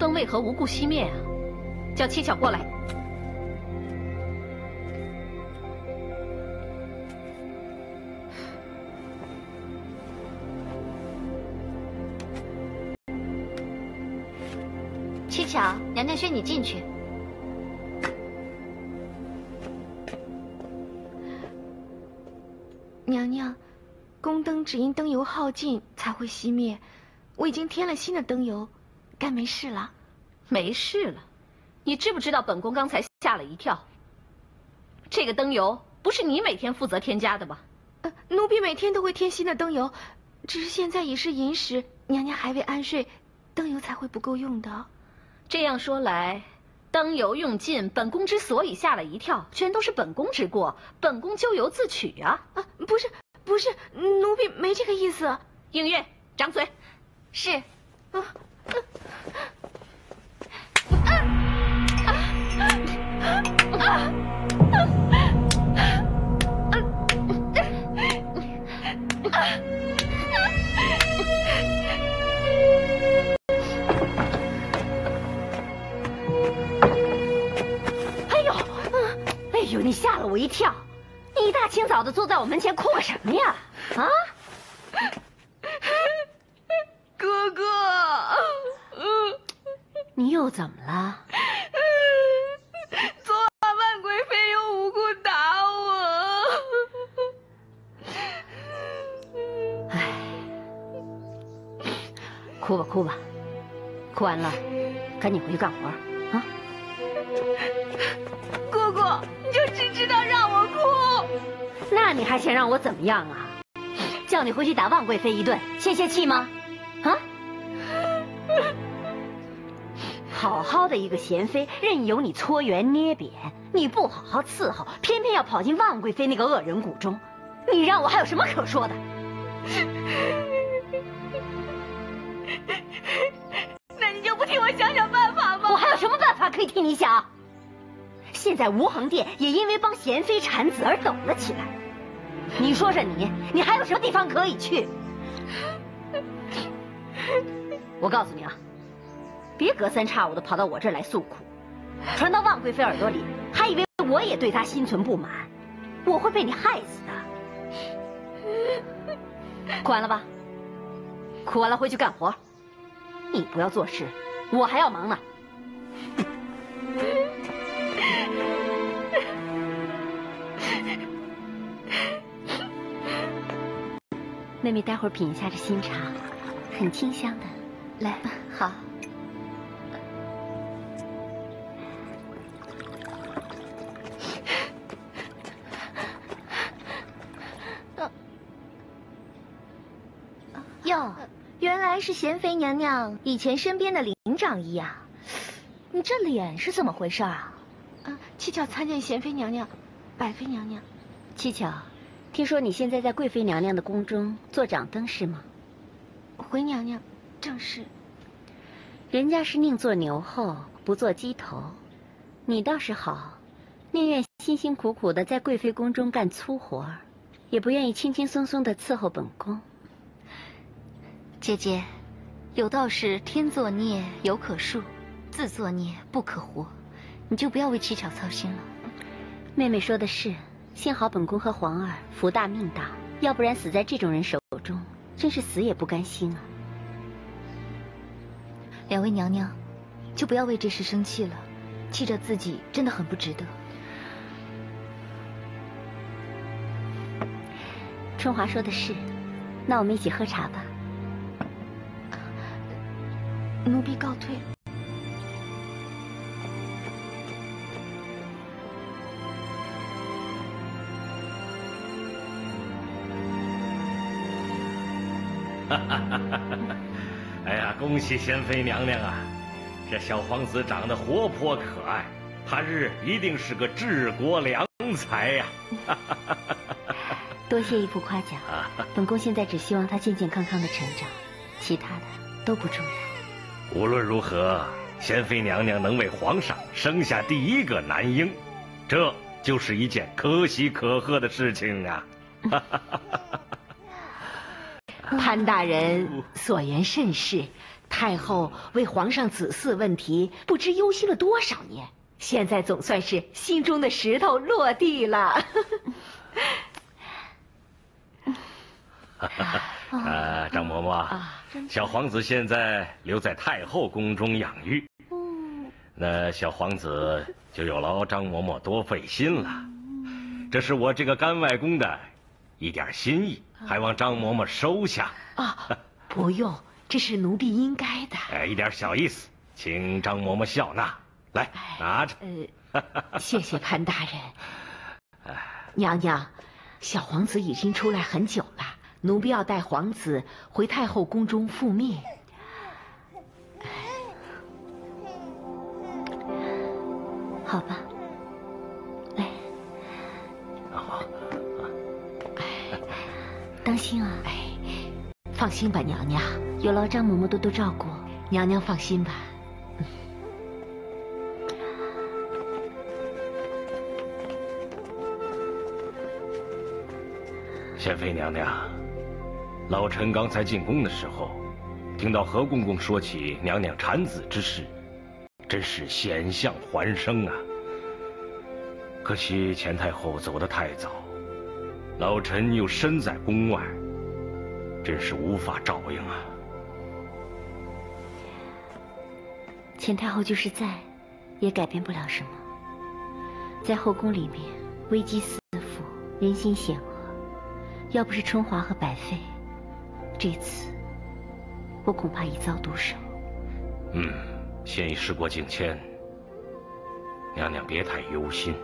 灯为何无故熄灭啊？叫七巧过来。七巧，娘娘宣你进去。娘娘，宫灯只因灯油耗尽才会熄灭，我已经添了新的灯油，该没事了。没事了？你知不知道本宫刚才吓了一跳？这个灯油不是你每天负责添加的吧？呃，奴婢每天都会添新的灯油，只是现在已是寅时，娘娘还未安睡，灯油才会不够用的。这样说来，灯油用尽，本宫之所以吓了一跳，全都是本宫之过，本宫咎由自取啊！啊，不是，不是，奴婢没这个意思。映月，掌嘴。是。啊。哎呦，哎呦，你吓了我一跳！你一大清早的坐在我门前哭个什么呀？啊？哥哥，你又怎么了？昨晚万贵妃又无故打我。唉，哭吧哭吧，哭完了赶紧回去干活啊！姑姑，你就只知道让我哭，那你还想让我怎么样啊？叫你回去打万贵妃一顿，泄泄气吗？好好的一个贤妃，任由你搓圆捏扁，你不好好伺候，偏偏要跑进万贵妃那个恶人谷中，你让我还有什么可说的？那你就不替我想想办法吗？我还有什么办法可以替你想？现在无恒殿也因为帮贤妃产子而抖了起来，你说说你，你还有什么地方可以去？我告诉你啊，别隔三差五的跑到我这儿来诉苦，传到万贵妃耳朵里，还以为我也对她心存不满，我会被你害死的。哭完了吧？哭完了回去干活。你不要做事，我还要忙呢。妹妹，待会儿品一下这新茶，很清香的。来，好。是贤妃娘娘以前身边的灵长一样！你这脸是怎么回事啊？啊，七巧参见贤妃娘娘，百妃娘娘。七巧，听说你现在在贵妃娘娘的宫中做掌灯是吗？回娘娘，正是。人家是宁做牛后不做鸡头，你倒是好，宁愿辛辛苦苦的在贵妃宫中干粗活，也不愿意轻轻松松的伺候本宫。姐姐，有道是天作孽犹可恕，自作孽不可活，你就不要为七巧操心了。妹妹说的是，幸好本宫和皇儿福大命大，要不然死在这种人手中，真是死也不甘心啊。两位娘娘，就不要为这事生气了，气着自己真的很不值得。春华说的是，那我们一起喝茶吧。奴婢告退。哈哈哈哈哈！哎呀，恭喜贤妃娘娘啊！这小皇子长得活泼可爱，他日一定是个治国良才呀！哈哈哈哈哈！多谢义父夸奖，本宫现在只希望他健健康康的成长，其他的都不重要。无论如何，贤妃娘娘能为皇上生下第一个男婴，这就是一件可喜可贺的事情啊！潘大人所言甚是，太后为皇上子嗣问题不知忧心了多少年，现在总算是心中的石头落地了。啊，张嬷嬷，小皇子现在留在太后宫中养育，那小皇子就有劳张嬷嬷多费心了。这是我这个干外公的一点心意，还望张嬷嬷收下。啊，不用，这是奴婢应该的。哎，一点小意思，请张嬷嬷笑纳。来，拿着。呃，谢谢潘大人。娘娘，小皇子已经出来很久了，奴婢要带皇子回太后宫中复命。好吧，来，好，当心啊！放心吧，娘娘，有劳张嬷嬷多多照顾。娘娘放心吧。贤妃娘娘，老臣刚才进宫的时候，听到何公公说起娘娘产子之事，真是险象环生啊！可惜钱太后走得太早，老臣又身在宫外，真是无法照应啊。钱太后就是在，也改变不了什么。在后宫里面，危机四伏，人心险恶。要不是春华和百妃，这次我恐怕已遭毒手。嗯，现已事过境迁，娘娘别太忧心，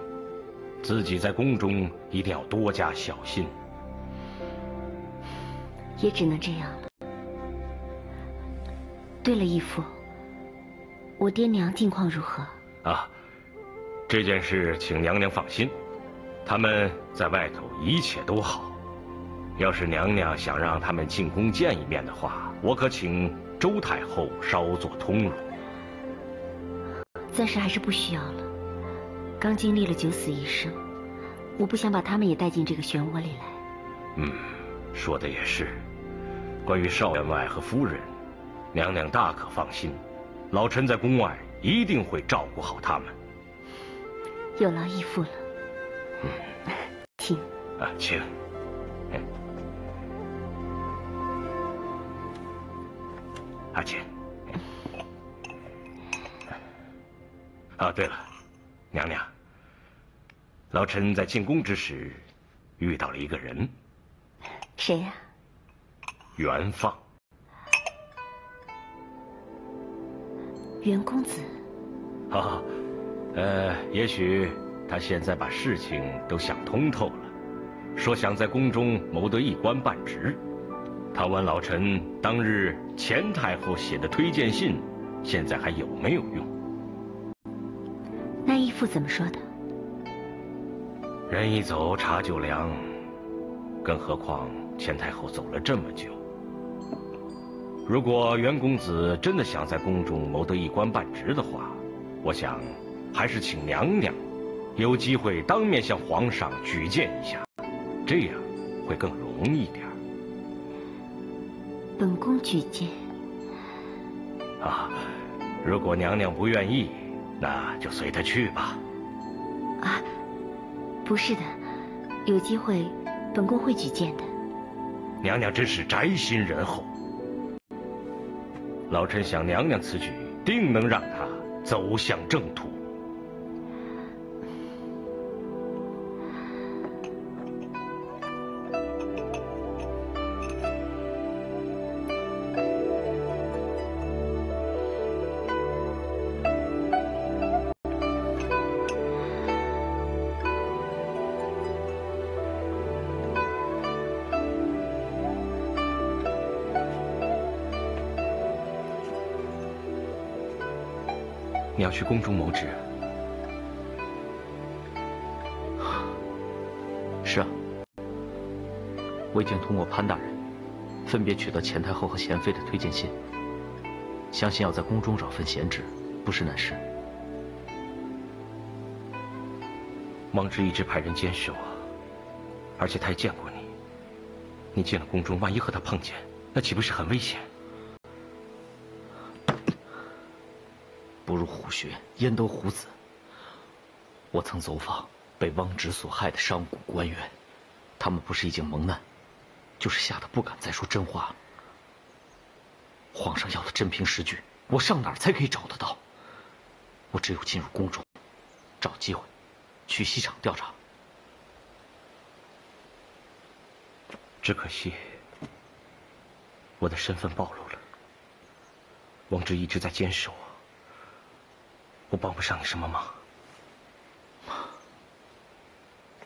自己在宫中一定要多加小心。也只能这样了。对了，义父，我爹娘近况如何？啊，这件事请娘娘放心，他们在外头一切都好。要是娘娘想让他们进宫见一面的话，我可请周太后稍作通融。暂时还是不需要了。刚经历了九死一生，我不想把他们也带进这个漩涡里来。嗯，说的也是。关于少员外和夫人，娘娘大可放心，老臣在宫外一定会照顾好他们。有劳义父了。嗯，请。啊，请。阿姐。啊，对了，娘娘，老臣在进宫之时遇到了一个人。谁呀？袁放。袁公子。啊，呃，也许他现在把事情都想通透了，说想在宫中谋得一官半职。他问老臣：“当日钱太后写的推荐信，现在还有没有用？”那义父怎么说的？人一走，茶就凉。更何况钱太后走了这么久。如果袁公子真的想在宫中谋得一官半职的话，我想，还是请娘娘有机会当面向皇上举荐一下，这样会更容易点。本宫举荐。啊，如果娘娘不愿意，那就随他去吧。啊，不是的，有机会，本宫会举荐的。娘娘真是宅心仁厚，老臣想娘娘此举，定能让她走向正途。去宫中谋职？是啊，我已经通过潘大人，分别取得钱太后和贤妃的推荐信。相信要在宫中找份闲职，不是难事。王直一直派人监视我，而且他也见过你。你进了宫中，万一和他碰见，那岂不是很危险？虎穴，焉得虎子。我曾走访被汪直所害的商贾官员，他们不是已经蒙难，就是吓得不敢再说真话。皇上要的真凭实据，我上哪儿才可以找得到？我只有进入宫中，找机会去西厂调查。只可惜，我的身份暴露了。王直一直在监视我，我帮不上你什么忙。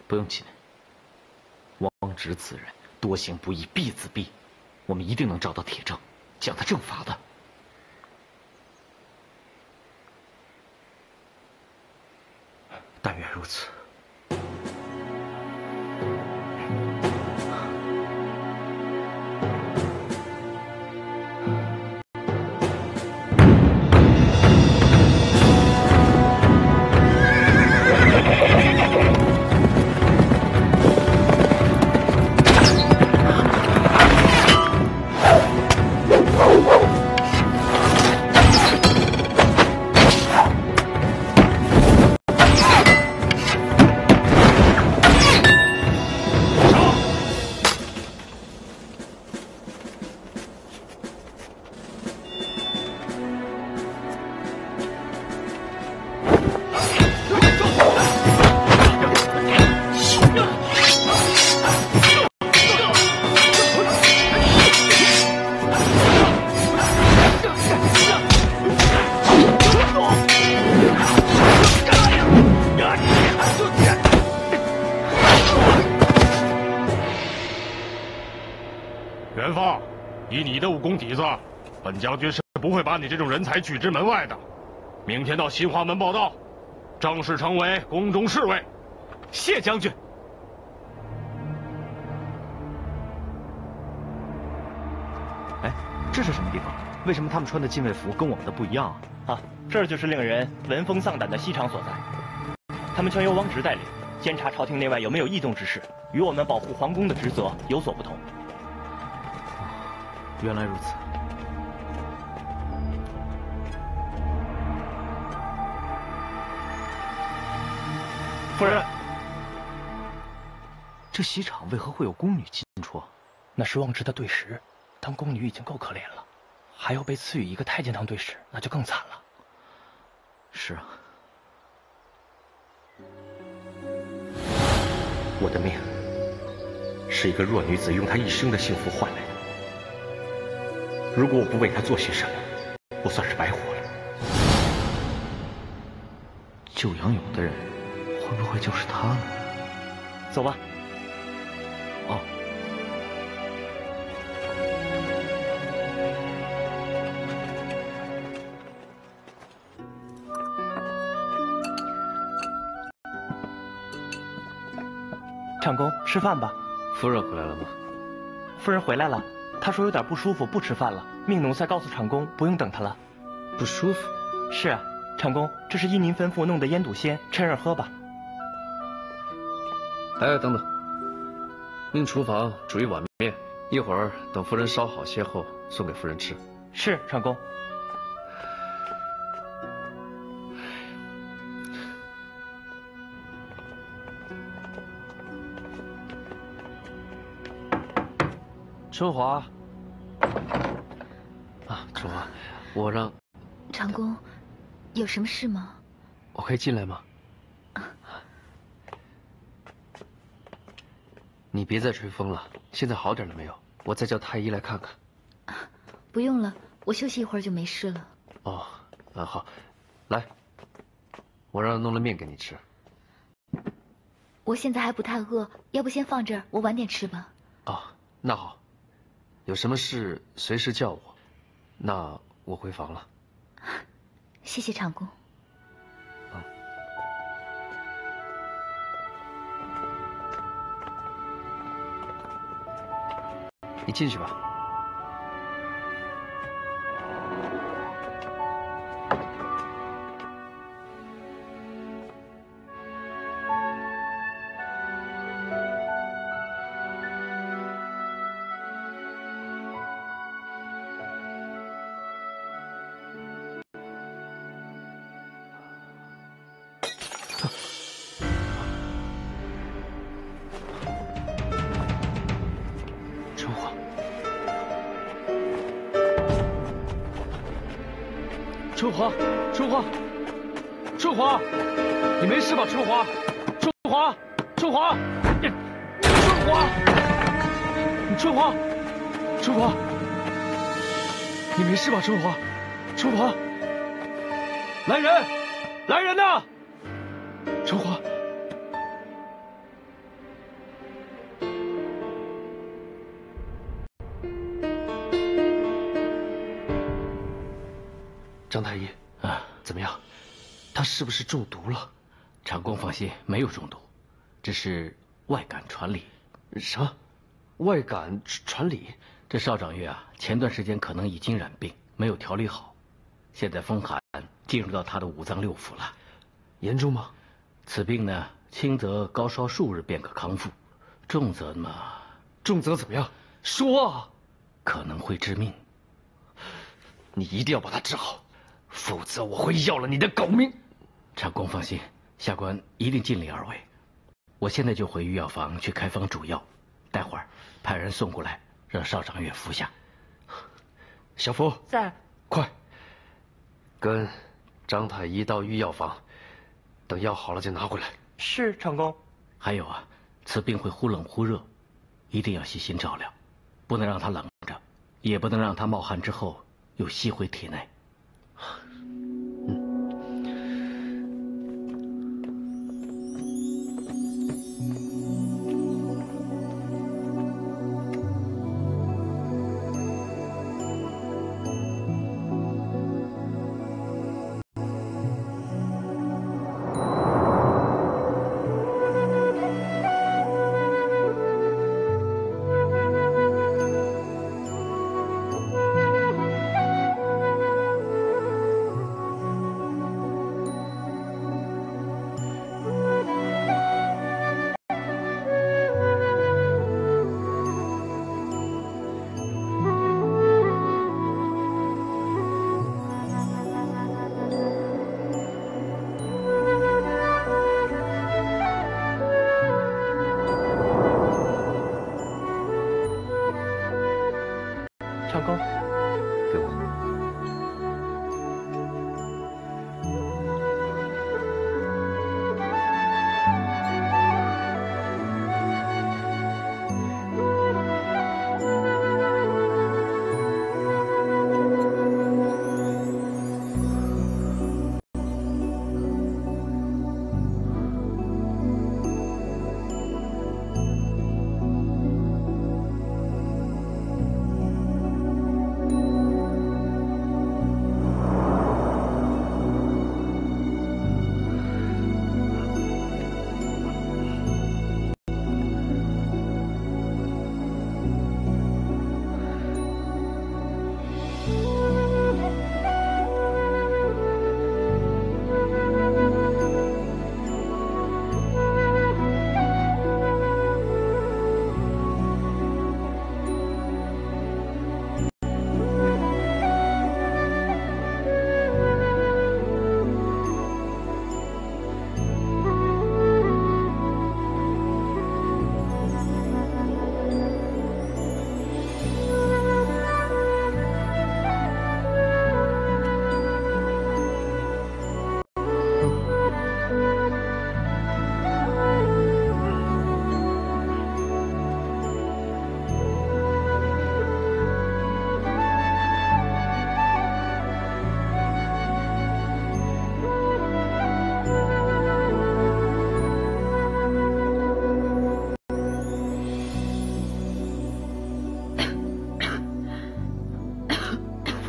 不用气馁，汪直此人多行不义必自毙，我们一定能找到铁证，将他正法的。但愿如此。将军是不会把你这种人才拒之门外的。明天到新华门报道，正式成为宫中侍卫。谢将军。哎，这是什么地方？为什么他们穿的禁卫服跟我们的不一样啊？啊，这就是令人闻风丧胆的西厂所在。他们全由汪直带领，监察朝廷内外有没有异动之事，与我们保护皇宫的职责有所不同。原来如此。夫人，这西厂为何会有宫女进出？那是汪直的对食，当宫女已经够可怜了，还要被赐予一个太监当对食，那就更惨了。是啊，我的命是一个弱女子用她一生的幸福换来的。如果我不为她做些什么，我算是白活了。救杨勇的人，会不会就是他呢？走吧。哦。长工，吃饭吧。夫人回来了吗？夫人回来了，她说有点不舒服，不吃饭了，命奴才告诉长工不用等她了。不舒服？是啊，长工，这是依您吩咐弄的烟肚鲜，趁热喝吧。哎，等等，命厨房煮一碗面，一会儿等夫人烧好些后送给夫人吃。是，长工。春华，啊，春华，我让长工，有什么事吗？我可以进来吗？你别再吹风了，现在好点了没有？我再叫太医来看看。不用了，我休息一会儿就没事了。哦，啊好，来，我让人弄了面给你吃。我现在还不太饿，要不先放这儿，我晚点吃吧。哦，那好，有什么事随时叫我。那我回房了。谢谢长工。你进去吧。你没事吧？春华，春华，春华，春华，春华，春华，你没事吧？春华，春华，来人，来人呐！春华，是不是中毒了？长公放心，没有中毒，只是外感传里。什么？外感传里？这邵掌月啊，前段时间可能已经染病，没有调理好，现在风寒进入到他的五脏六腑了。严重吗？此病呢，轻则高烧数日便可康复，重则嘛……重则怎么样？说啊！可能会致命。你一定要把他治好，否则我会要了你的狗命！长公放心，下官一定尽力而为。我现在就回御药房去开方煮药，待会儿派人送过来，让少掌月服下。小福在，快跟张太医到御药房，等药好了就拿回来。是长公。还有啊，此病会忽冷忽热，一定要细心照料，不能让他冷着，也不能让他冒汗之后又吸回体内。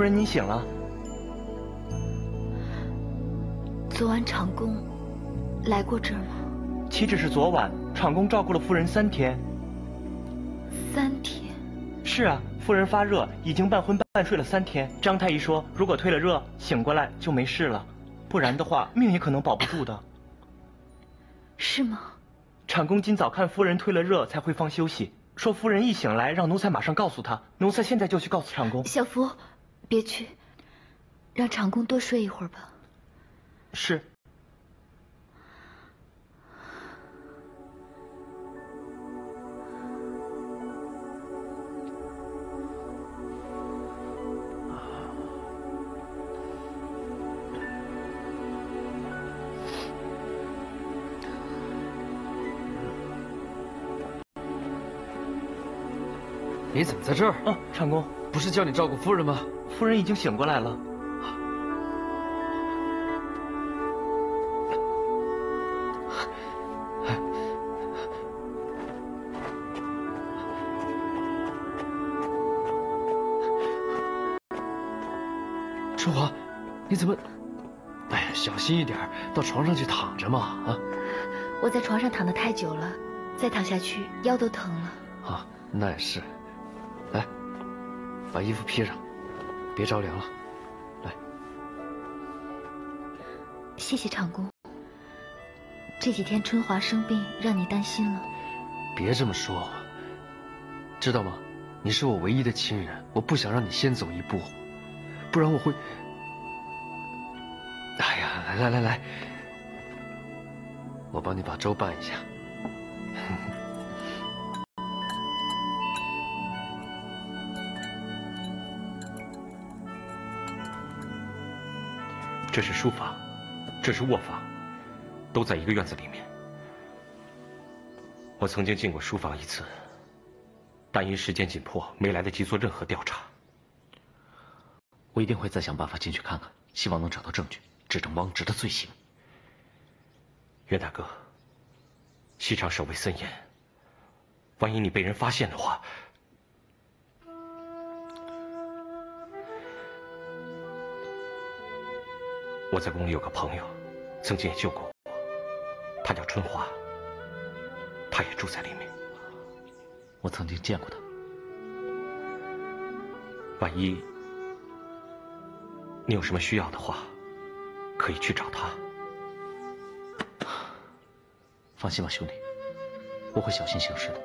夫人，您醒了。昨晚长公来过这儿吗？岂止是昨晚，长公照顾了夫人三天。三天。是啊，夫人发热，已经半昏半睡了三天。张太医说，如果退了热，醒过来就没事了，不然的话，命也可能保不住的。是吗？长公今早看夫人退了热，才回房休息。说夫人一醒来，让奴才马上告诉他。奴才现在就去告诉长公。小福，别去，让长工多睡一会儿吧。是。你怎么在这儿？啊，长工，不是叫你照顾夫人吗？夫人已经醒过来了。春华，你怎么？哎呀，小心一点，到床上去躺着嘛啊！我在床上躺得太久了，再躺下去腰都疼了。啊，那也是。来，把衣服披上，别着凉了。来，谢谢长工。这几天春华生病，让你担心了。别这么说，知道吗？你是我唯一的亲人，我不想让你先走一步，不然我会……哎呀，来来来来，我帮你把粥拌一下。这是书房，这是卧房，都在一个院子里面。我曾经进过书房一次，但因时间紧迫，没来得及做任何调查。我一定会再想办法进去看看，希望能找到证据，指证汪直的罪行。袁大哥，西厂守卫森严，万一你被人发现的话，我在宫里有个朋友，曾经也救过我，他叫春华，他也住在里面。我曾经见过他。万一你有什么需要的话，可以去找他。放心吧，兄弟，我会小心行事的。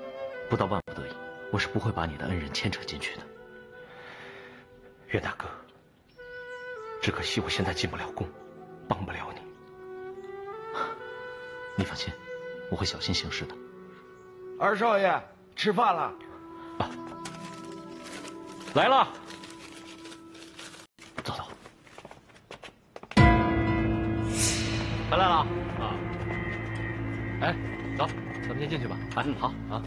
不到万不得已，我是不会把你的恩人牵扯进去的。袁大哥，只可惜我现在进不了宫，帮不了你。你放心，我会小心行事的。二少爷，吃饭了。啊，来了。走走。回来了啊！哎，走，咱们先进去吧。哎，好啊。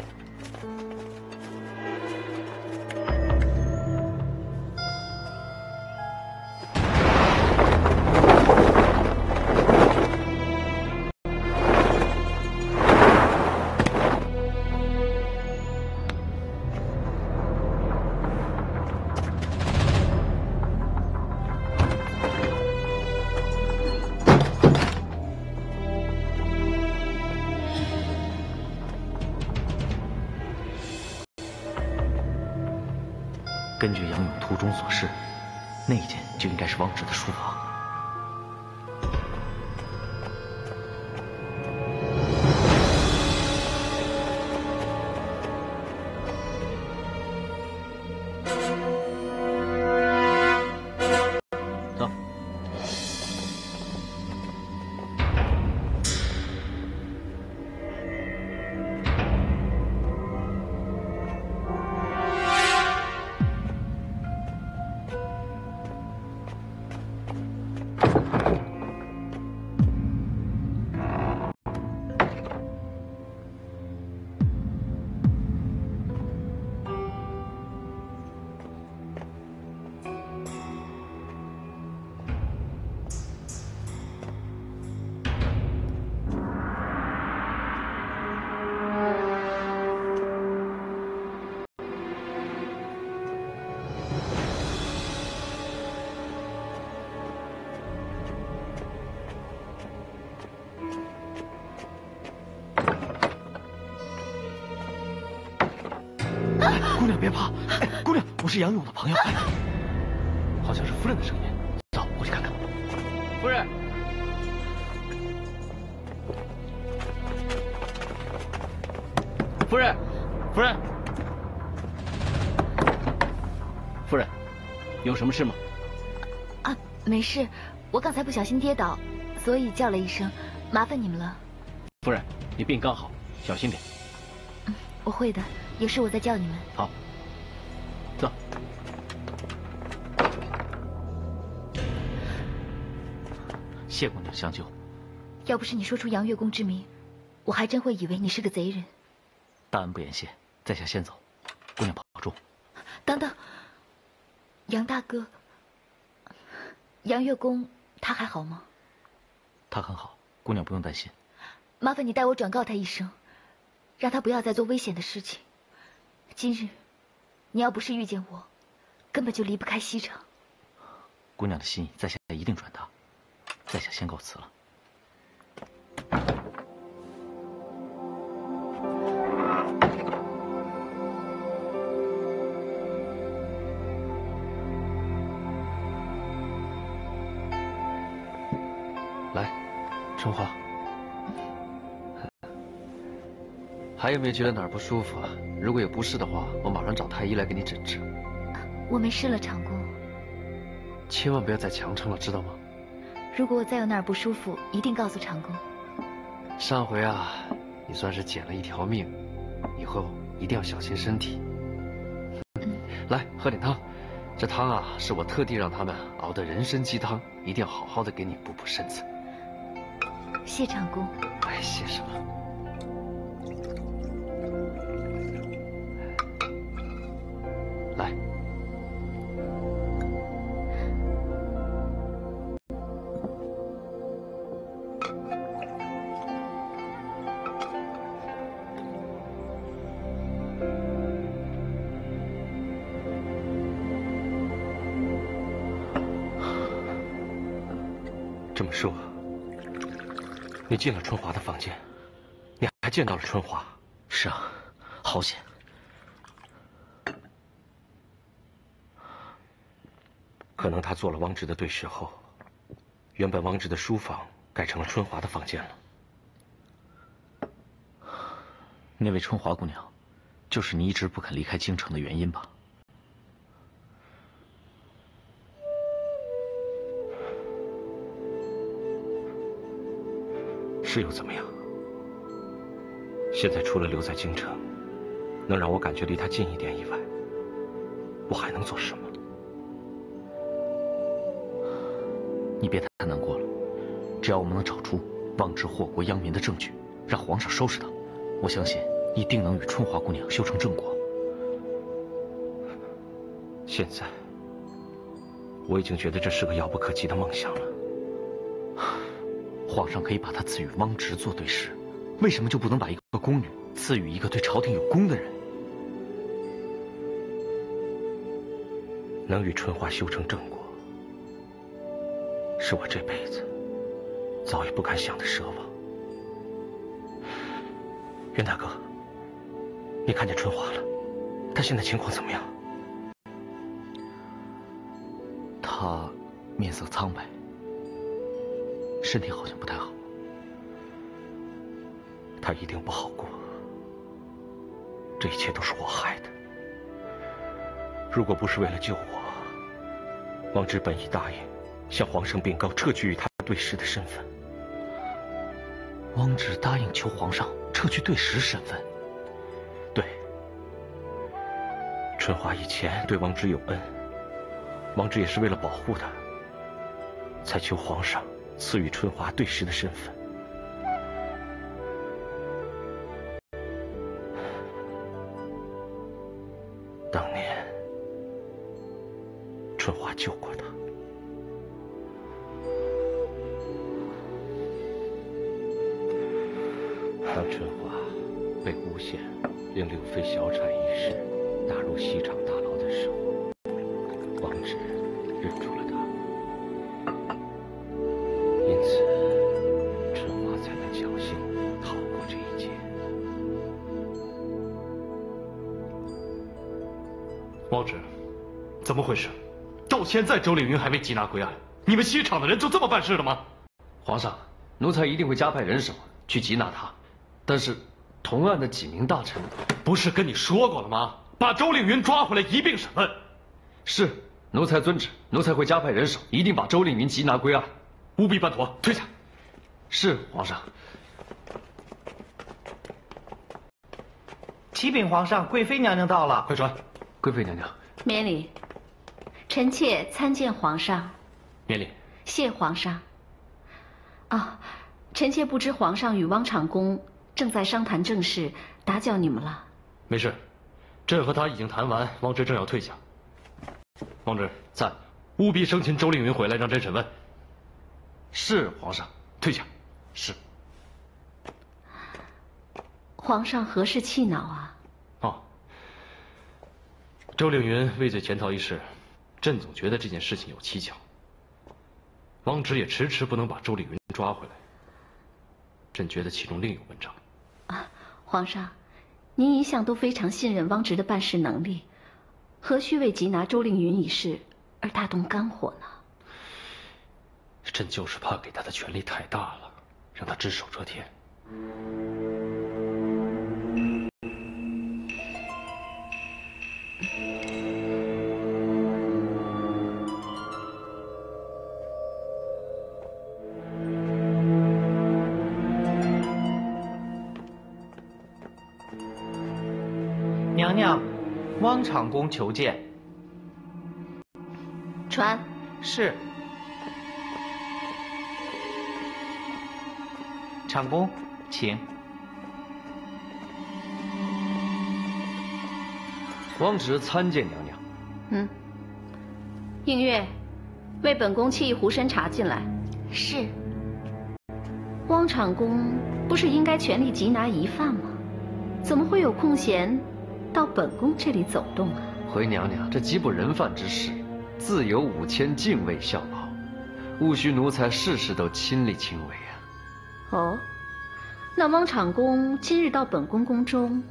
根据杨勇途中所示，那间就应该是汪直的书房。别怕，哎，姑娘，我是杨勇的朋友，哎，好像是夫人的声音，走，过去看看。夫人，夫人，夫人，夫人，有什么事吗？啊，没事，我刚才不小心跌倒，所以叫了一声，麻烦你们了。夫人，你病刚好，小心点。我会的，有事我再叫你们。好，谢姑娘相救。要不是你说出杨月宫之名，我还真会以为你是个贼人。大恩不言谢，在下先走，姑娘保重。等等，杨大哥，杨月宫他还好吗？他很好，姑娘不用担心。麻烦你代我转告他一声，让他不要再做危险的事情。今日，你要不是遇见我，根本就离不开西城。姑娘的心意，在下一定转达。在下先告辞了。来，春花，还有没有觉得哪儿不舒服啊？如果有不适的话，我马上找太医来给你诊治。我没事了，长公。千万不要再强撑了，知道吗？如果我再有哪儿不舒服，一定告诉长工。上回啊，你算是捡了一条命，以后一定要小心身体。来，喝点汤。这汤啊，是我特地让他们熬的人参鸡汤，一定要好好的给你补补身子。谢长工。哎，谢什么？进了春华的房间，你还见到了春华？是啊，好险！可能他做了汪直的对视后，原本汪直的书房改成了春华的房间了。那位春华姑娘，就是你一直不肯离开京城的原因吧？是又怎么样？现在除了留在京城，能让我感觉离他近一点以外，我还能做什么？你别太难过了，只要我们能找出妄之祸国殃民的证据，让皇上收拾他，我相信一定能与春华姑娘修成正果。现在，我已经觉得这是个遥不可及的梦想了。皇上可以把她赐予汪直做对事，为什么就不能把一个宫女赐予一个对朝廷有功的人？能与春花修成正果，是我这辈子早已不敢想的奢望。袁大哥，你看见春花了？她现在情况怎么样？她面色苍白。身体好像不太好，他一定不好过。这一切都是我害的。如果不是为了救我，王直本已答应向皇上禀告撤去与他对视的身份。汪直答应求皇上撤去对视身份。对，春华以前对王直有恩，王直也是为了保护他，才求皇上。赐予春华对视的身份。当年，春华救过他。当春华被诬陷令柳妃小产一事打入西厂大牢的时候，怎么回事？到现在周令云还未缉拿归案，你们西厂的人就这么办事的吗？皇上，奴才一定会加派人手去缉拿他。但是，同案的几名大臣，不是跟你说过了吗？把周令云抓回来一并审问。是，奴才遵旨，奴才会加派人手，一定把周令云缉拿归案。务必办妥，退下。是皇上。启禀皇上，贵妃娘娘到了。快传。贵妃娘娘。免礼。臣妾参见皇上。免礼。谢皇上。啊，臣妾不知皇上与汪长公正在商谈政事，打搅你们了。没事，朕和他已经谈完，汪直正要退下。汪直在，务必生擒周令云回来，让朕审问。是皇上，退下。是。皇上何事气恼啊？哦，周令云畏罪潜逃一事，朕总觉得这件事情有蹊跷。汪直也迟迟不能把周丽云抓回来，朕觉得其中另有文章。啊，皇上，您一向都非常信任汪直的办事能力，何须为缉拿周丽云一事而大动肝火呢？朕就是怕给他的权力太大了，让他只手遮天。汪长公求见。传是。厂公，请。汪直参见娘娘。嗯。映月，为本宫沏一壶参茶进来。是。汪厂公不是应该全力缉拿疑犯吗？怎么会有空闲到本宫这里走动啊？回娘娘，这缉捕人犯之事，自有五千禁卫效劳，务须奴才事事都亲力亲为啊。哦，那汪长公今日到本宫宫中，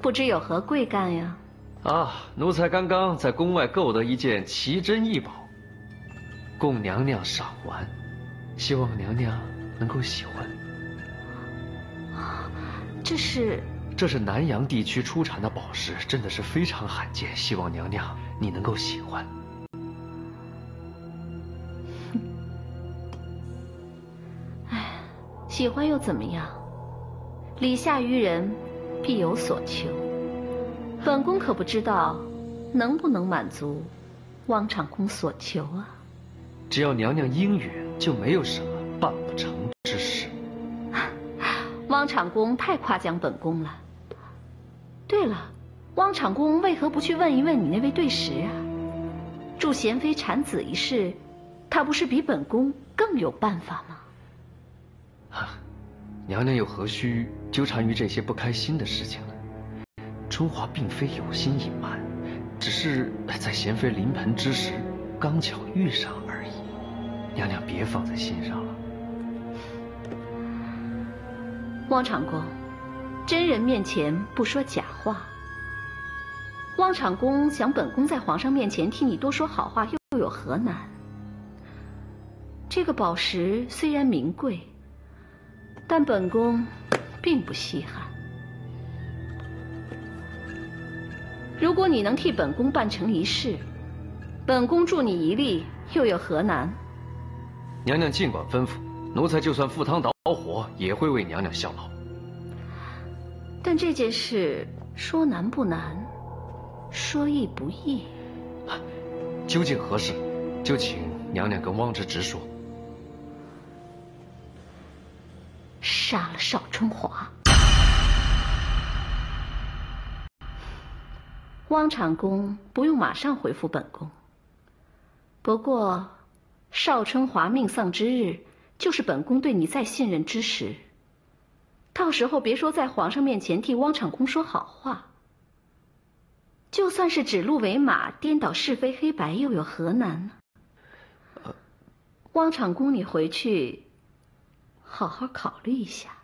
不知有何贵干呀？啊，奴才刚刚在宫外购得一件奇珍异宝，供娘娘赏玩，希望娘娘能够喜欢。这是。这是南阳地区出产的宝石，真的是非常罕见，希望娘娘你能够喜欢。哎，喜欢又怎么样？礼下于人，必有所求。本宫可不知道能不能满足汪长公所求啊。只要娘娘应允，就没有什么办不成之事。汪长公太夸奖本宫了。对了，汪长公为何不去问一问你那位对食啊？助贤妃产子一事，他不是比本宫更有办法吗？啊，娘娘又何须纠缠于这些不开心的事情呢？春华并非有心隐瞒，只是在贤妃临盆之时刚巧遇上而已。娘娘别放在心上了。汪长公。真人面前不说假话。汪长公想本宫在皇上面前替你多说好话，又有何难？这个宝石虽然名贵，但本宫并不稀罕。如果你能替本宫办成一事，本宫助你一力，又有何难？娘娘尽管吩咐，奴才就算赴汤蹈火，也会为娘娘效劳。但这件事说难不难，说易不易。究竟何事？就请娘娘跟汪直直说。杀了邵春华。汪长公不用马上回复本宫。不过，邵春华命丧之日，就是本宫对你再信任之时。到时候别说在皇上面前替汪长公说好话，就算是指鹿为马、颠倒是非黑白，又有何难呢？汪长公，你回去好好考虑一下。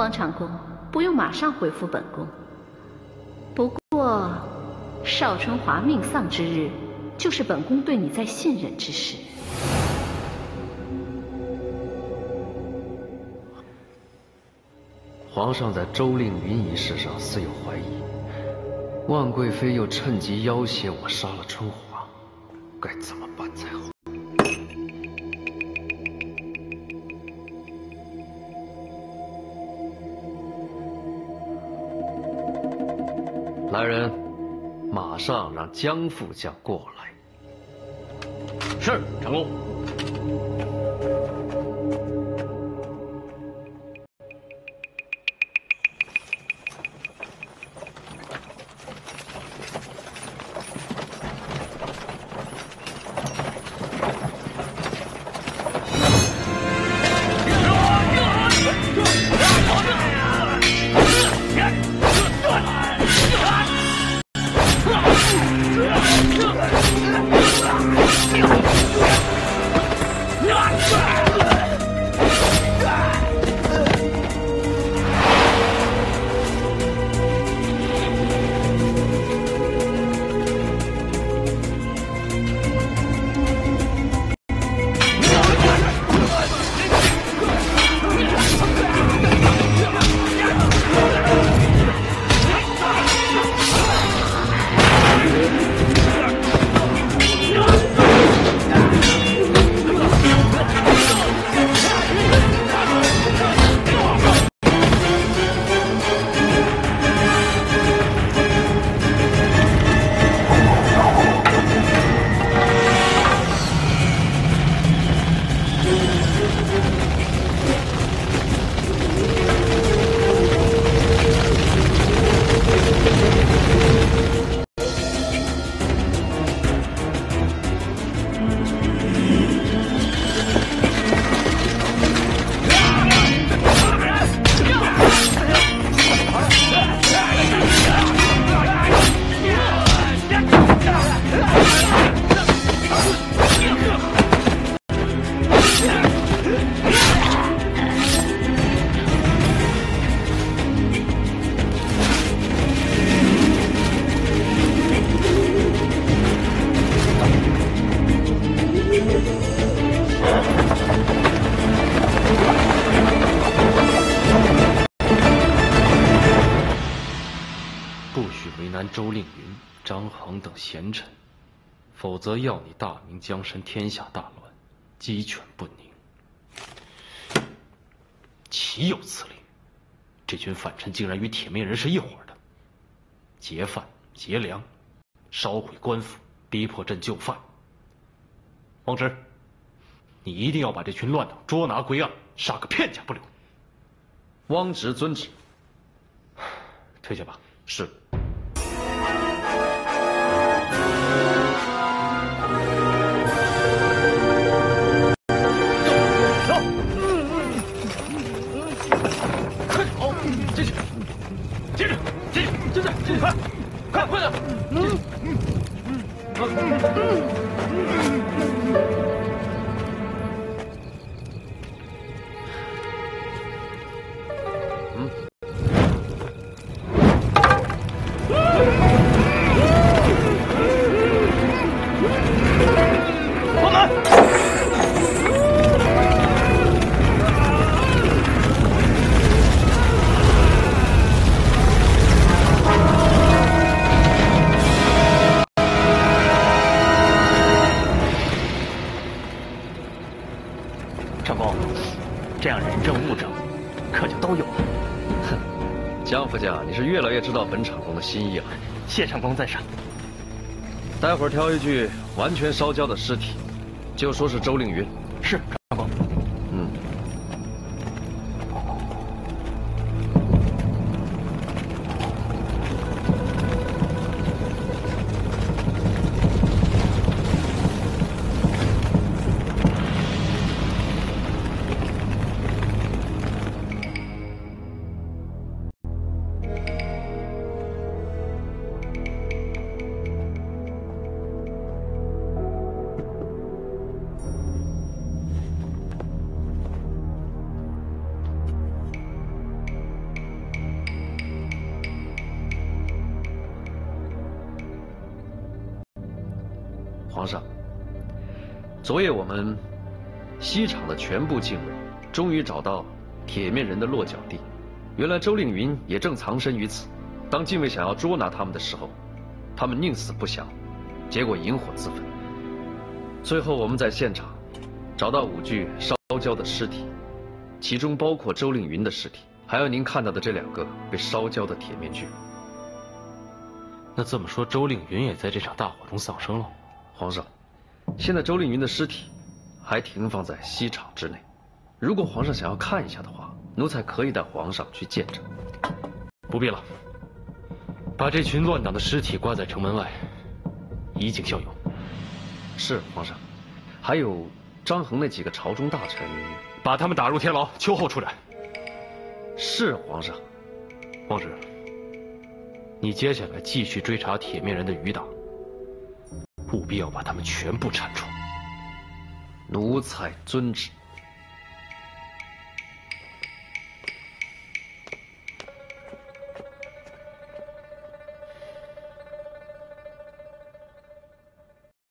汪长公，不用马上回复本宫。不过，邵春华命丧之日，就是本宫对你再信任之时。皇上在周令云一事上似有怀疑，万贵妃又趁机要挟我杀了春华，该怎么办才好？来人，马上让江副将过来。是，长公。衡等贤臣，否则要你大明江山天下大乱，鸡犬不宁。岂有此理！这群反臣竟然与铁面人是一伙的，劫犯、劫粮，烧毁官府，逼迫朕就范。王直，你一定要把这群乱党捉拿归案，杀个片甲不留。汪直遵旨。退下吧。是。心意了，谢长公在上。待会儿挑一具完全烧焦的尸体，就说是周令云。是。皇上，昨夜我们西厂的全部禁卫终于找到铁面人的落脚地，原来周令云也正藏身于此。当禁卫想要捉拿他们的时候，他们宁死不降，结果引火自焚。最后我们在现场找到五具烧焦的尸体，其中包括周令云的尸体，还有您看到的这两个被烧焦的铁面具。那这么说，周令云也在这场大火中丧生了。皇上，现在周丽云的尸体还停放在西厂之内。如果皇上想要看一下的话，奴才可以带皇上去见证。不必了，把这群乱党的尸体挂在城门外，以儆效尤。是皇上。还有张衡那几个朝中大臣，把他们打入天牢，秋后处斩。是皇上。王直，你接下来继续追查铁面人的余党，务必要把他们全部铲除。奴才遵旨。